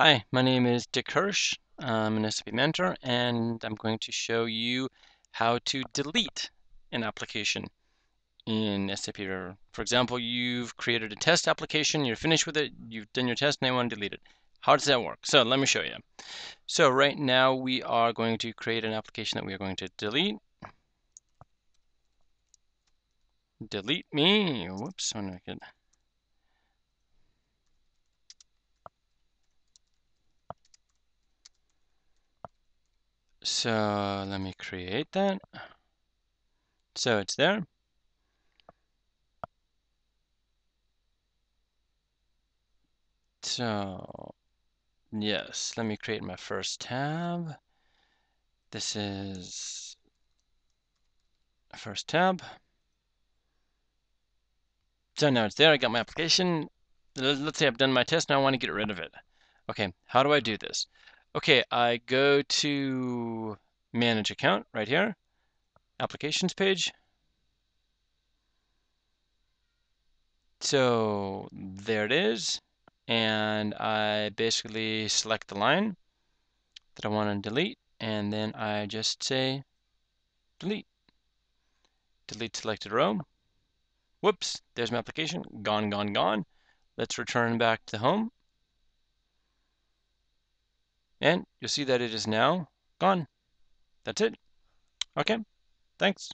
Hi, my name is Dick Hirsch. I'm an SAP mentor and I'm going to show you how to delete an application in SAP. For example, you've created a test application, you're finished with it, you've done your test and you want to delete it. How does that work? So let me show you. So right now we are going to create an application that we are going to delete. Delete me. Whoops, I'm not good. So let me create that. So it's there. So yes, let me create my first tab. This is first tab. So now it's there, I got my application. Let's say I've done my test, now I want to get rid of it. Okay, how do I do this? Okay, I go to manage account right here, applications page. So there it is. And I basically select the line that I want to delete. And then I just say delete. Delete selected row. Whoops, there's my application. Gone, gone, gone. Let's return back to home. And you'll see that it is now gone. That's it. Okay, thanks.